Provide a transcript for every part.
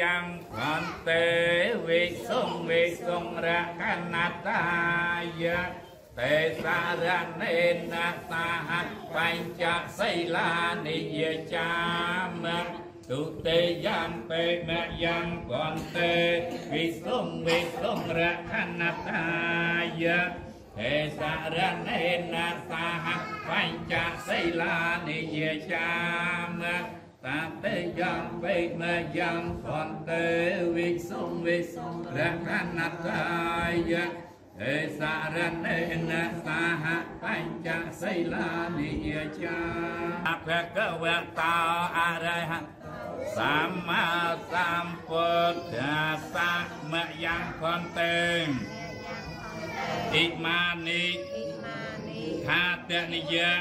ยังพันเตวิสุงวิสุงระกันนาตายะเตสารเนนาตาหัตปัญจไสลานิยจามะទុតិយំបេមយំកន្តេវិសុំវិសុំរខណតាយៈហេសរណេនសាហបញ្ចសិលានិយចាម តាទេយ៉ាងវេណយ៉ាងសន្តិវិសុំវិសុំរកណតាយៈអេសារណេនសាហបញ្ចសីលានិយចាអភគវតោអរហន្តសម្មាសម្ពុទ្ធាសមយ៉ាងខន្តេអិមានិខាតនិយា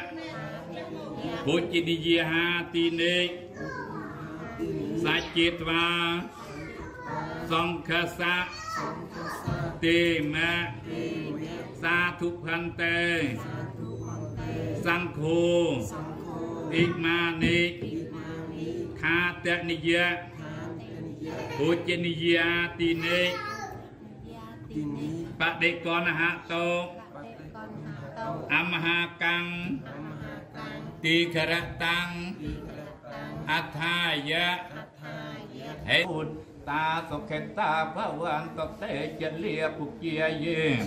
បុជនិយាហាទីនេកសាចេតវាសង្ឃសៈទេមៈសាធុភន្តេសង្ឃោអិមានេកខាតនិយៈបុជនិយាទីនេកបដិកនហតោអមហាកੰង ติกระตัง อัฏฐายะเหตุตาสกเขตาพระวังตกเตจะเลียปุกเกียยืม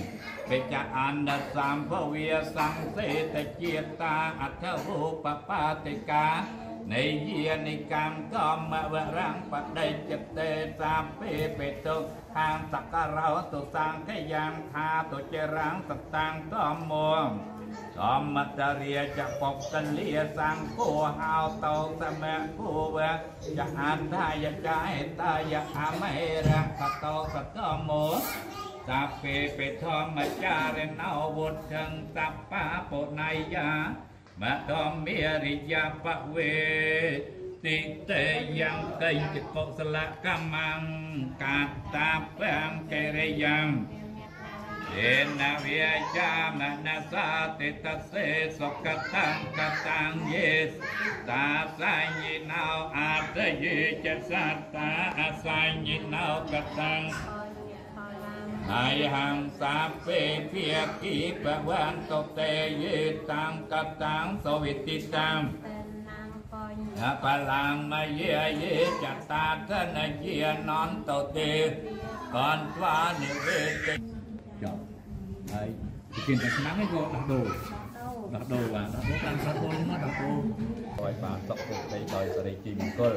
เปจะอันดสามพระเวียสังเสตเกีจตาอัฐโหปปาติกา ในเยียในกามก็มาวรังปัดได้จะเตสามเปเปตุทางสักการะตุสังขยังคาตุเจรังสักตังก็มอง สอมมัตเรียจะปกกันเลียสังโคหาวเตาสมะผู้เวจะอันทายกายตายะอาไม่ระกะโตสะกโมสัพเพเปทอมจาเรนเอาวุฒังตับปะปุนายามาทอมเมียริยาปะเวติเตยังเตยจิกสละกัมมังกาตาแปงเกเรยัง เอ็นนาเวียจามนาสาติตาเสสกตังกตังเยสตาสัญยินาวอาตยิจสัสตาอาสัญยินาวกตังนายหังสาเปเพียกีปะวันตเตยตังกตังสวิติตังนะพลังมาเยเยจัตตาทนเยนอนตเตก่อนว่านิเวติ ចប់ហើយប្រធានតែឆ្នាំនេះក៏ដោះដូរដោះដូរបាទដោះដូរតាមស្រុកពលមកដោះដូរឲ្យបានសុខទុក្ខដីដោយសេរីជីវមង្គល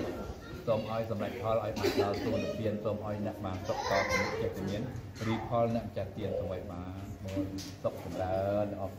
សូមឲ្យសម្រេចផលឲ្យបានដល់ទូនទានសូមឲ្យអ្នកបានសុខតបចិត្តមានរីផលអ្នកចាត់ទានសូមឲ្យបានមុនសុខចម្រើនអស់